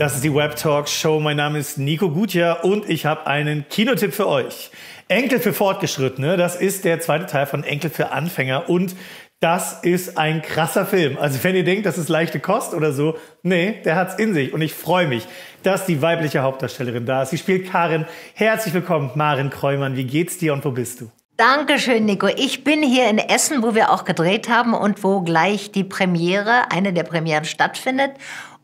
Das ist die Web Talk Show. Mein Name ist Nico Gutja und ich habe einen Kinotipp für euch. Enkel für Fortgeschrittene, das ist der zweite Teil von Enkel für Anfänger und das ist ein krasser Film. Also wenn ihr denkt, das ist leichte Kost oder so, nee, der hat's in sich und ich freue mich, dass die weibliche Hauptdarstellerin da ist. Sie spielt Karin. Herzlich willkommen, Maren Kreumann. Wie geht's dir und wo bist du? Dankeschön, Nico. Ich bin hier in Essen, wo wir auch gedreht haben und wo gleich die Premiere, eine der Premieren stattfindet.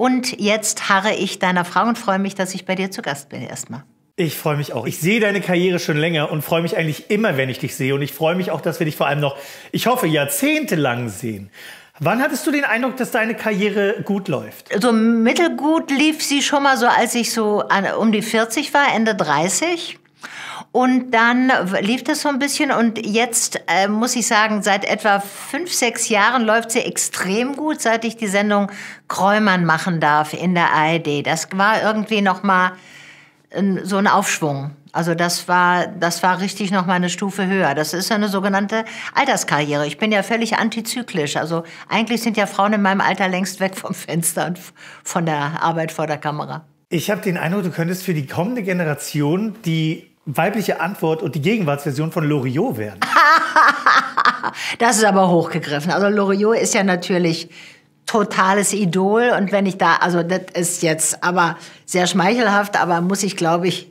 Und jetzt harre ich deiner Frau und freue mich, dass ich bei dir zu Gast bin erstmal. Ich freue mich auch. Ich sehe deine Karriere schon länger und freue mich eigentlich immer, wenn ich dich sehe. Und ich freue mich auch, dass wir dich vor allem noch, ich hoffe, jahrzehntelang sehen. Wann hattest du den Eindruck, dass deine Karriere gut läuft? So mittelgut lief sie schon mal so, als ich so um die 40 war, Ende 30. Und dann lief das so ein bisschen und jetzt äh, muss ich sagen, seit etwa fünf, sechs Jahren läuft sie extrem gut, seit ich die Sendung Kräumann machen darf in der ARD. Das war irgendwie noch mal ein, so ein Aufschwung. Also das war, das war richtig noch mal eine Stufe höher. Das ist eine sogenannte Alterskarriere. Ich bin ja völlig antizyklisch. Also eigentlich sind ja Frauen in meinem Alter längst weg vom Fenster und von der Arbeit vor der Kamera. Ich habe den Eindruck, du könntest für die kommende Generation die weibliche Antwort und die Gegenwartsversion von Loriot werden. das ist aber hochgegriffen. Also Loriot ist ja natürlich totales Idol und wenn ich da, also das ist jetzt aber sehr schmeichelhaft, aber muss ich glaube ich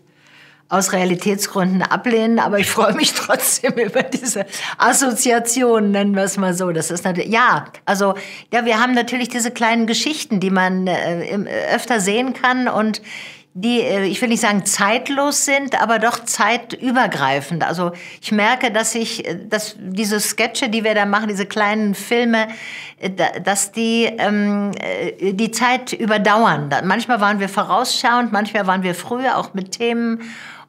aus Realitätsgründen ablehnen, aber ich freue mich trotzdem über diese Assoziation, nennen wir es mal so. Das ist natürlich, ja, also, ja, wir haben natürlich diese kleinen Geschichten, die man äh, öfter sehen kann und die, äh, ich will nicht sagen zeitlos sind, aber doch zeitübergreifend. Also ich merke, dass ich, äh, dass diese Sketche, die wir da machen, diese kleinen Filme, äh, dass die ähm, die Zeit überdauern. Manchmal waren wir vorausschauend, manchmal waren wir früher auch mit Themen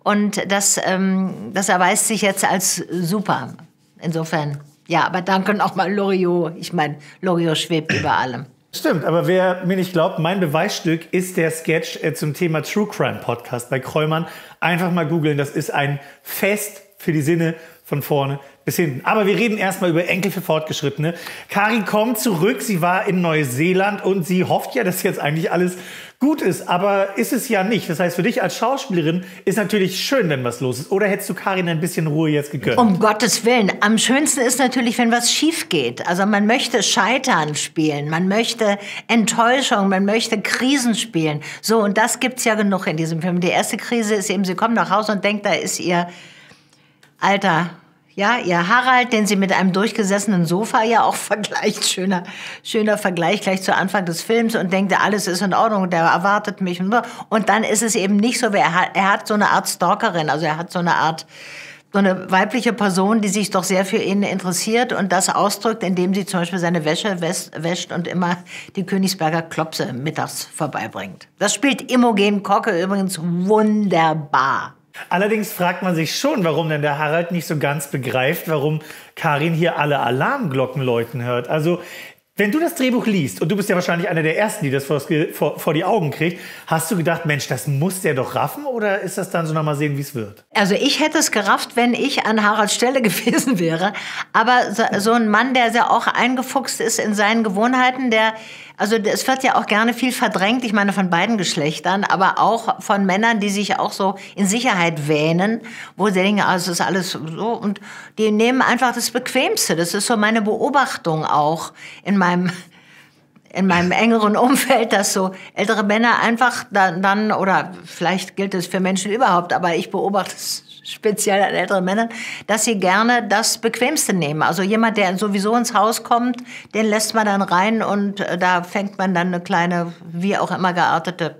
und das, ähm, das erweist sich jetzt als super. Insofern, ja, aber danke nochmal Loriot. Ich meine, Loriot schwebt über allem. Stimmt, aber wer mir nicht glaubt, mein Beweisstück ist der Sketch äh, zum Thema True Crime Podcast bei Kräumann. Einfach mal googeln, das ist ein Fest für die Sinne von vorne bis hinten. Aber wir reden erstmal über Enkel für Fortgeschrittene. Kari kommt zurück, sie war in Neuseeland und sie hofft ja, dass jetzt eigentlich alles gut ist, aber ist es ja nicht. Das heißt, für dich als Schauspielerin ist natürlich schön, wenn was los ist. Oder hättest du Karin ein bisschen Ruhe jetzt gegönnt? Um Gottes Willen. Am schönsten ist natürlich, wenn was schief geht. Also man möchte Scheitern spielen, man möchte Enttäuschung, man möchte Krisen spielen. So, und das gibt's ja genug in diesem Film. Die erste Krise ist eben, sie kommt nach Hause und denkt, da ist ihr alter ja, ihr Harald, den sie mit einem durchgesessenen Sofa ja auch vergleicht, schöner, schöner Vergleich gleich zu Anfang des Films und denkt, alles ist in Ordnung, der erwartet mich. Und dann ist es eben nicht so, er hat, er hat so eine Art Stalkerin, also er hat so eine Art, so eine weibliche Person, die sich doch sehr für ihn interessiert und das ausdrückt, indem sie zum Beispiel seine Wäsche wäscht und immer die Königsberger Klopse mittags vorbeibringt. Das spielt Imogen Kocke übrigens wunderbar. Allerdings fragt man sich schon, warum denn der Harald nicht so ganz begreift, warum Karin hier alle Alarmglocken läuten hört. Also wenn du das Drehbuch liest, und du bist ja wahrscheinlich einer der Ersten, die das vor, vor, vor, die Augen kriegt, hast du gedacht, Mensch, das muss der doch raffen? Oder ist das dann so nochmal sehen, wie es wird? Also ich hätte es gerafft, wenn ich an Haralds Stelle gewesen wäre. Aber so, so ein Mann, der sehr auch eingefuchst ist in seinen Gewohnheiten, der also es wird ja auch gerne viel verdrängt, ich meine von beiden Geschlechtern, aber auch von Männern, die sich auch so in Sicherheit wähnen, wo sie denken, also es ist alles so und die nehmen einfach das Bequemste. Das ist so meine Beobachtung auch in meinem in meinem engeren Umfeld, dass so ältere Männer einfach dann, dann oder vielleicht gilt es für Menschen überhaupt, aber ich beobachte es speziell an älteren Männern, dass sie gerne das Bequemste nehmen. Also jemand, der sowieso ins Haus kommt, den lässt man dann rein und äh, da fängt man dann eine kleine, wie auch immer geartete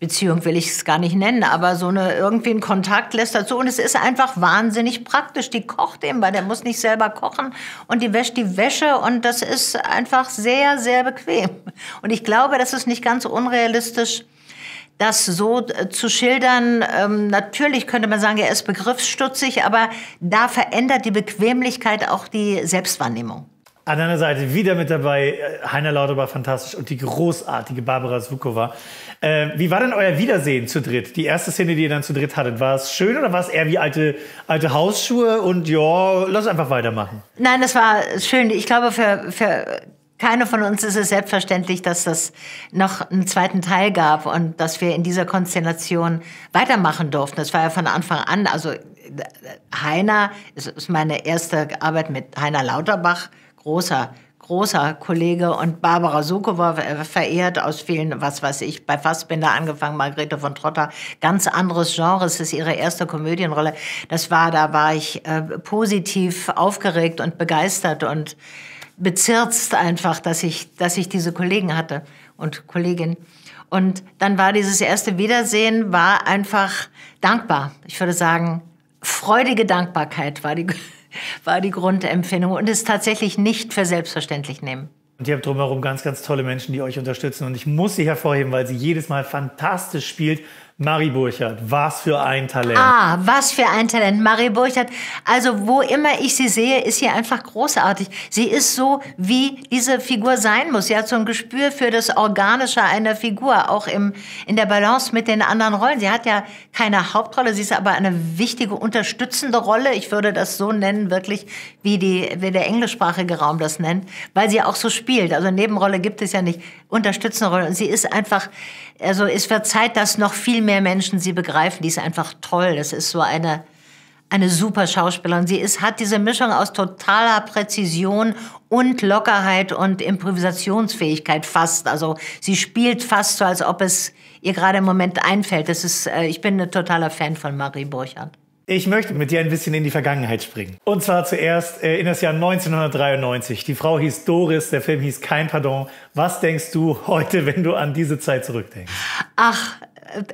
Beziehung will ich es gar nicht nennen, aber so eine irgendwie ein Kontakt lässt dazu und es ist einfach wahnsinnig praktisch. Die kocht eben, weil der muss nicht selber kochen und die wäscht die Wäsche und das ist einfach sehr sehr bequem. Und ich glaube, das ist nicht ganz unrealistisch das so äh, zu schildern, ähm, natürlich könnte man sagen, er ist begriffsstutzig, aber da verändert die Bequemlichkeit auch die Selbstwahrnehmung. An deiner Seite wieder mit dabei äh, Heiner Lauterbach, fantastisch, und die großartige Barbara Zvukova. Äh, wie war denn euer Wiedersehen zu dritt? Die erste Szene, die ihr dann zu dritt hattet, war es schön oder war es eher wie alte, alte Hausschuhe und ja, lass einfach weitermachen? Nein, das war schön. Ich glaube, für, für keine von uns ist es selbstverständlich, dass das noch einen zweiten Teil gab und dass wir in dieser Konstellation weitermachen durften. Das war ja von Anfang an, also Heiner, es ist meine erste Arbeit mit Heiner Lauterbach, großer großer Kollege und Barbara Sukowa verehrt aus vielen, was weiß ich, bei Fassbinder angefangen, Margarete von Trotter, ganz anderes Genre, es ist ihre erste Komödienrolle. Das war, da war ich äh, positiv aufgeregt und begeistert und bezirzt einfach, dass ich, dass ich diese Kollegen hatte und Kollegin. Und dann war dieses erste Wiedersehen, war einfach dankbar. Ich würde sagen, freudige Dankbarkeit war die, war die Grundempfindung und es tatsächlich nicht für selbstverständlich nehmen. Und ihr habt drumherum ganz, ganz tolle Menschen, die euch unterstützen. Und ich muss sie hervorheben, weil sie jedes Mal fantastisch spielt Marie Burchardt, was für ein Talent. Ah, was für ein Talent. Marie Burchardt, also wo immer ich sie sehe, ist sie einfach großartig. Sie ist so, wie diese Figur sein muss. Sie hat so ein Gespür für das Organische einer Figur, auch im, in der Balance mit den anderen Rollen. Sie hat ja keine Hauptrolle, sie ist aber eine wichtige, unterstützende Rolle. Ich würde das so nennen, wirklich, wie, die, wie der englischsprachige Raum das nennt, weil sie auch so spielt. Also Nebenrolle gibt es ja nicht, unterstützende Rolle. Und sie ist einfach, also es wird Zeit, dass noch viel mehr Menschen sie begreifen. Die ist einfach toll. Das ist so eine, eine super Schauspielerin. Sie ist, hat diese Mischung aus totaler Präzision und Lockerheit und Improvisationsfähigkeit fast. Also sie spielt fast so, als ob es ihr gerade im Moment einfällt. Das ist, äh, ich bin ein totaler Fan von Marie Burchardt. Ich möchte mit dir ein bisschen in die Vergangenheit springen. Und zwar zuerst äh, in das Jahr 1993. Die Frau hieß Doris, der Film hieß Kein Pardon. Was denkst du heute, wenn du an diese Zeit zurückdenkst? Ach,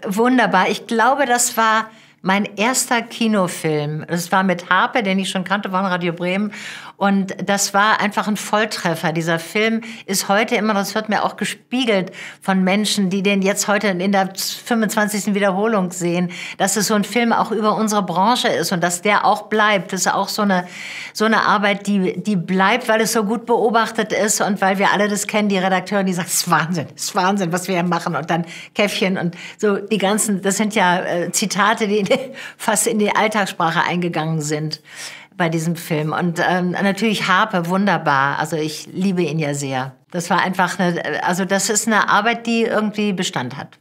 wunderbar. Ich glaube, das war mein erster Kinofilm. Das war mit Harpe, den ich schon kannte von Radio Bremen. Und das war einfach ein Volltreffer. Dieser Film ist heute immer, das wird mir auch gespiegelt von Menschen, die den jetzt heute in der 25. Wiederholung sehen, dass es so ein Film auch über unsere Branche ist und dass der auch bleibt. Das ist auch so eine, so eine Arbeit, die, die bleibt, weil es so gut beobachtet ist und weil wir alle das kennen, die Redakteure, die sagen, es ist Wahnsinn, es ist Wahnsinn, was wir hier machen und dann Käffchen und so die ganzen, das sind ja äh, Zitate, die fast in die Alltagssprache eingegangen sind bei diesem Film. Und ähm, natürlich Harpe, wunderbar. Also ich liebe ihn ja sehr. Das war einfach eine, also das ist eine Arbeit, die irgendwie Bestand hat.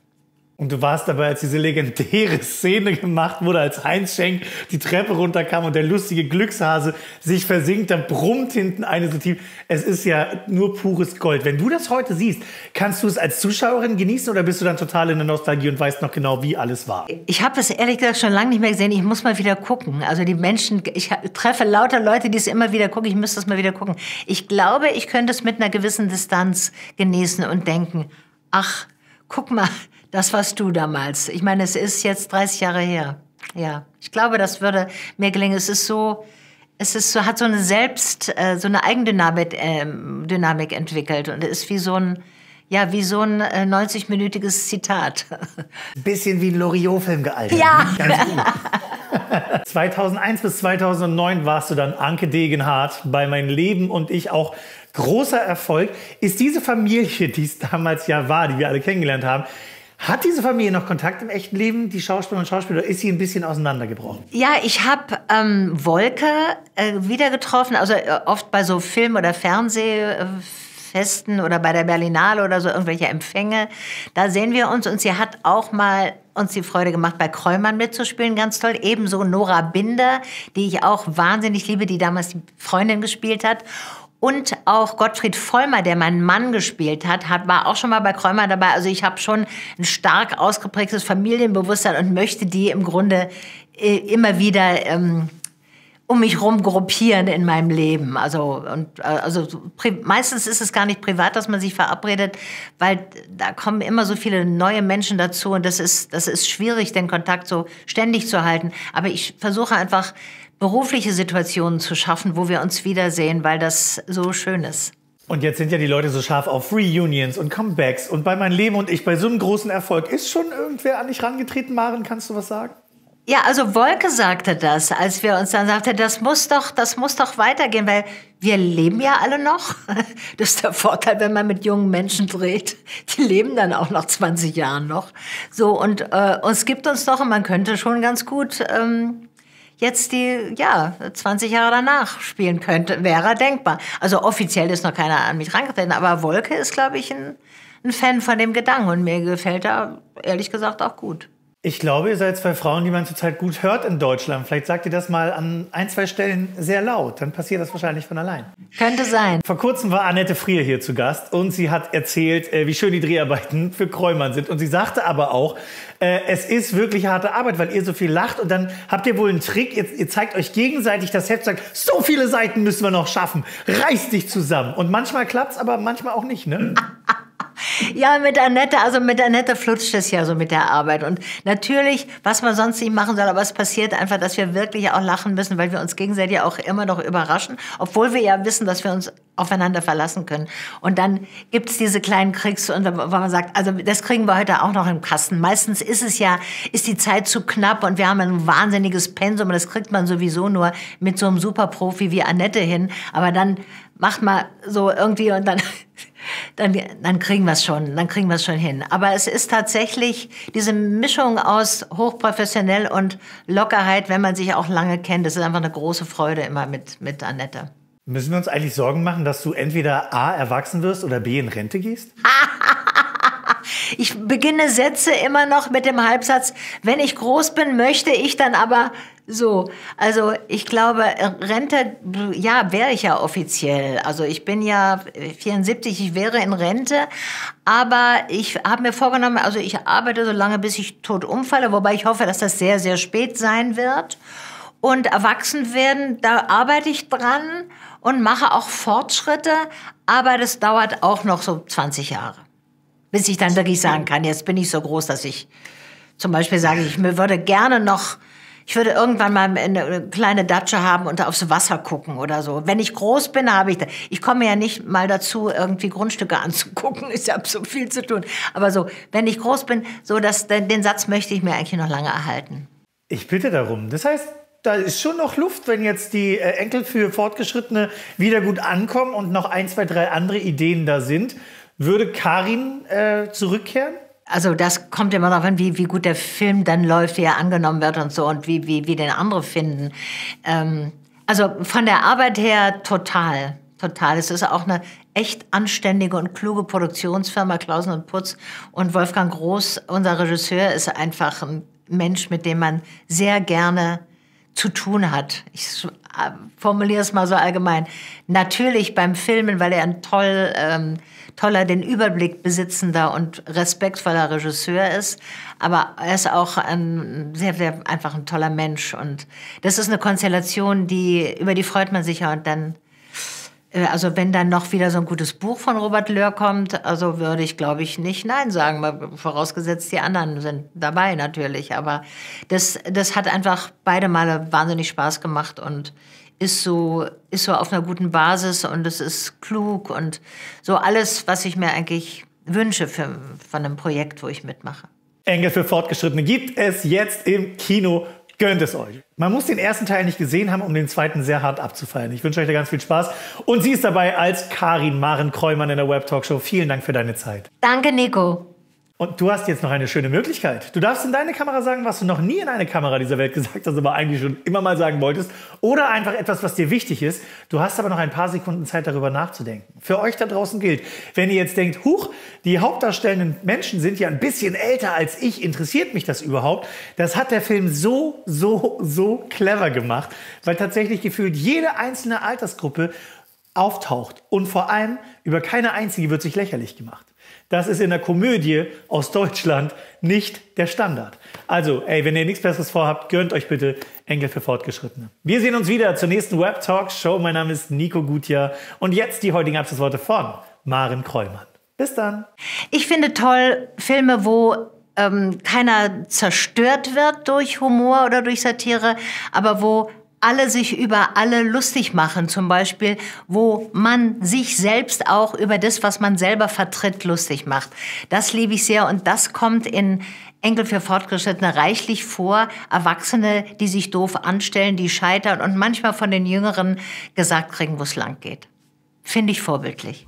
Und du warst dabei, als diese legendäre Szene gemacht wurde, als Heinz Schenk die Treppe runterkam und der lustige Glückshase sich versinkt, da brummt hinten eine so tief. Es ist ja nur pures Gold. Wenn du das heute siehst, kannst du es als Zuschauerin genießen oder bist du dann total in der Nostalgie und weißt noch genau, wie alles war? Ich habe es ehrlich gesagt schon lange nicht mehr gesehen. Ich muss mal wieder gucken. Also die Menschen, ich treffe lauter Leute, die es immer wieder gucken. Ich müsste es mal wieder gucken. Ich glaube, ich könnte es mit einer gewissen Distanz genießen und denken, ach, guck mal, das warst du damals. Ich meine, es ist jetzt 30 Jahre her. Ja, ich glaube, das würde mir gelingen. Es ist so, es ist so, hat so eine Selbst, äh, so eine Eigendynamik äh, Dynamik entwickelt und ist wie so ein, ja, wie so ein äh, 90-minütiges Zitat. Bisschen wie ein Loriot-Film gealtert. Ja. Ganz gut. 2001 bis 2009 warst du dann Anke Degenhardt bei Mein Leben und ich auch großer Erfolg. Ist diese Familie, die es damals ja war, die wir alle kennengelernt haben, hat diese Familie noch Kontakt im echten Leben, die Schauspieler und Schauspieler, ist sie ein bisschen auseinandergebrochen? Ja, ich habe ähm, Wolke äh, wieder getroffen, also äh, oft bei so Film- oder Fernsehfesten oder bei der Berlinale oder so irgendwelche Empfänge. Da sehen wir uns und sie hat auch mal uns die Freude gemacht, bei Kräumann mitzuspielen, ganz toll. Ebenso Nora Binder, die ich auch wahnsinnig liebe, die damals die Freundin gespielt hat. Und auch Gottfried Vollmer, der meinen Mann gespielt hat, hat war auch schon mal bei Kräumer dabei. Also ich habe schon ein stark ausgeprägtes Familienbewusstsein und möchte die im Grunde äh, immer wieder ähm, um mich rum gruppieren in meinem Leben. Also, und, äh, also meistens ist es gar nicht privat, dass man sich verabredet, weil da kommen immer so viele neue Menschen dazu und das ist, das ist schwierig, den Kontakt so ständig zu halten. Aber ich versuche einfach, berufliche Situationen zu schaffen, wo wir uns wiedersehen, weil das so schön ist. Und jetzt sind ja die Leute so scharf auf Reunions und Comebacks. Und bei meinem Leben und ich, bei so einem großen Erfolg, ist schon irgendwer an dich rangetreten, Maren? Kannst du was sagen? Ja, also Wolke sagte das, als wir uns dann sagten, das muss doch, das muss doch weitergehen, weil wir leben ja alle noch. Das ist der Vorteil, wenn man mit jungen Menschen dreht. Die leben dann auch nach 20 Jahren noch. So, und äh, es gibt uns doch, und man könnte schon ganz gut ähm, jetzt die, ja, 20 Jahre danach spielen könnte, wäre denkbar. Also offiziell ist noch keiner an mich rangetreten, aber Wolke ist, glaube ich, ein, ein Fan von dem Gedanken und mir gefällt er ehrlich gesagt auch gut. Ich glaube, ihr seid zwei Frauen, die man zurzeit gut hört in Deutschland. Vielleicht sagt ihr das mal an ein, zwei Stellen sehr laut. Dann passiert das wahrscheinlich von allein. Könnte sein. Vor kurzem war Annette Frier hier zu Gast und sie hat erzählt, äh, wie schön die Dreharbeiten für Kräumann sind. Und sie sagte aber auch, äh, es ist wirklich harte Arbeit, weil ihr so viel lacht. Und dann habt ihr wohl einen Trick. Ihr, ihr zeigt euch gegenseitig das Heft, sagt, so viele Seiten müssen wir noch schaffen. Reißt dich zusammen. Und manchmal klappt's, aber manchmal auch nicht, ne? Ja, mit Annette, also mit Annette flutscht es ja so mit der Arbeit. Und natürlich, was man sonst nicht machen soll, aber es passiert einfach, dass wir wirklich auch lachen müssen, weil wir uns gegenseitig auch immer noch überraschen, obwohl wir ja wissen, dass wir uns aufeinander verlassen können. Und dann gibt's diese kleinen Kriegs, und wo man sagt, also das kriegen wir heute auch noch im Kasten. Meistens ist es ja, ist die Zeit zu knapp und wir haben ein wahnsinniges Pensum und das kriegt man sowieso nur mit so einem Superprofi wie Annette hin. Aber dann macht man so irgendwie und dann dann, dann kriegen wir es schon, dann kriegen wir es schon hin. Aber es ist tatsächlich diese Mischung aus hochprofessionell und Lockerheit, wenn man sich auch lange kennt. Das ist einfach eine große Freude immer mit, mit Annette. Müssen wir uns eigentlich Sorgen machen, dass du entweder A, erwachsen wirst oder B, in Rente gehst? ich beginne Sätze immer noch mit dem Halbsatz, wenn ich groß bin, möchte ich dann aber so, also ich glaube, Rente, ja, wäre ich ja offiziell. Also ich bin ja 74, ich wäre in Rente, aber ich habe mir vorgenommen, also ich arbeite so lange, bis ich tot umfalle, wobei ich hoffe, dass das sehr, sehr spät sein wird. Und erwachsen werden, da arbeite ich dran und mache auch Fortschritte, aber das dauert auch noch so 20 Jahre. Bis ich dann wirklich sagen kann, jetzt bin ich so groß, dass ich zum Beispiel sage, ich würde gerne noch ich würde irgendwann mal eine kleine Datsche haben und aufs Wasser gucken oder so. Wenn ich groß bin, habe ich da. Ich komme ja nicht mal dazu, irgendwie Grundstücke anzugucken. Ich habe so viel zu tun. Aber so, wenn ich groß bin, so dass den Satz möchte ich mir eigentlich noch lange erhalten. Ich bitte darum. Das heißt, da ist schon noch Luft, wenn jetzt die äh, Enkel für Fortgeschrittene wieder gut ankommen und noch ein, zwei, drei andere Ideen da sind. Würde Karin äh, zurückkehren? Also das kommt immer darauf an, wie, wie gut der Film dann läuft, wie er angenommen wird und so und wie, wie, wie den andere finden. Ähm, also von der Arbeit her total, total. Es ist auch eine echt anständige und kluge Produktionsfirma, Klausen und Putz. Und Wolfgang Groß, unser Regisseur, ist einfach ein Mensch, mit dem man sehr gerne zu tun hat. Ich äh, formuliere es mal so allgemein. Natürlich beim Filmen, weil er ein toll... Ähm, toller, den Überblick besitzender und respektvoller Regisseur ist. Aber er ist auch ein sehr, sehr einfach ein toller Mensch. Und das ist eine Konstellation, die, über die freut man sich ja. Und dann, also wenn dann noch wieder so ein gutes Buch von Robert Löhr kommt, also würde ich, glaube ich, nicht Nein sagen, vorausgesetzt die anderen sind dabei natürlich. Aber das, das hat einfach beide Male wahnsinnig Spaß gemacht und ist so, ist so auf einer guten Basis und es ist klug und so alles, was ich mir eigentlich wünsche für, von einem Projekt, wo ich mitmache. Engel für Fortgeschrittene gibt es jetzt im Kino. Gönnt es euch. Man muss den ersten Teil nicht gesehen haben, um den zweiten sehr hart abzufeiern. Ich wünsche euch da ganz viel Spaß. Und sie ist dabei als Karin Maren-Kreumann in der Web Talkshow. Vielen Dank für deine Zeit. Danke, Nico. Und du hast jetzt noch eine schöne Möglichkeit. Du darfst in deine Kamera sagen, was du noch nie in eine Kamera dieser Welt gesagt hast, aber eigentlich schon immer mal sagen wolltest. Oder einfach etwas, was dir wichtig ist. Du hast aber noch ein paar Sekunden Zeit, darüber nachzudenken. Für euch da draußen gilt, wenn ihr jetzt denkt, huch, die hauptdarstellenden Menschen sind ja ein bisschen älter als ich, interessiert mich das überhaupt? Das hat der Film so, so, so clever gemacht, weil tatsächlich gefühlt jede einzelne Altersgruppe auftaucht. Und vor allem über keine einzige wird sich lächerlich gemacht. Das ist in der Komödie aus Deutschland nicht der Standard. Also, ey, wenn ihr nichts Besseres vorhabt, gönnt euch bitte Engel für Fortgeschrittene. Wir sehen uns wieder zur nächsten Web Talk Show. Mein Name ist Nico Gutjahr und jetzt die heutigen Abschlussworte von Maren Kreumann. Bis dann. Ich finde toll Filme, wo ähm, keiner zerstört wird durch Humor oder durch Satire, aber wo alle sich über alle lustig machen, zum Beispiel, wo man sich selbst auch über das, was man selber vertritt, lustig macht. Das liebe ich sehr und das kommt in Enkel für Fortgeschrittene reichlich vor. Erwachsene, die sich doof anstellen, die scheitern und manchmal von den Jüngeren gesagt kriegen, wo es lang geht. Finde ich vorbildlich.